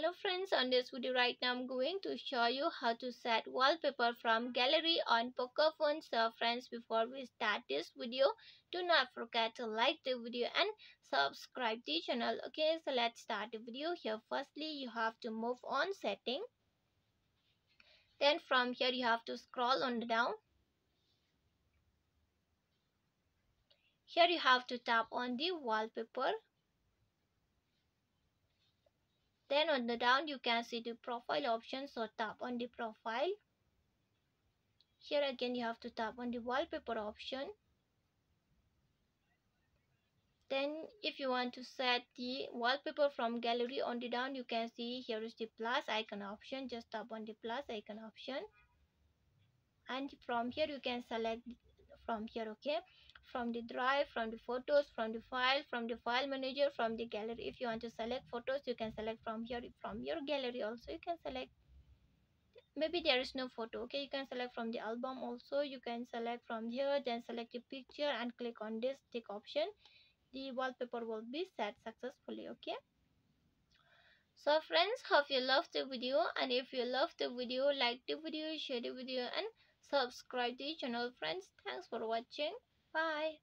Hello friends, on this video right now I'm going to show you how to set wallpaper from gallery on Poco phone. So friends, before we start this video, do not forget to like the video and subscribe the channel. Okay, so let's start the video. Here firstly, you have to move on setting. Then from here you have to scroll on down. Here you have to tap on the wallpaper then on the down you can see the profile option so tap on the profile. Here again you have to tap on the wallpaper option. Then if you want to set the wallpaper from gallery on the down you can see here is the plus icon option. Just tap on the plus icon option. And from here you can select from here okay? From the drive from the photos from the file from the file manager from the gallery. If you want to select photos you can select from here from your gallery also you can select. Maybe there is no photo okay? You can select from the album also. You can select from here then select the picture and click on this tick option. The wallpaper will be set successfully okay? So friends hope you love the video. And if you love the video like the video share the video and subscribe to the channel friends thanks for watching Bye.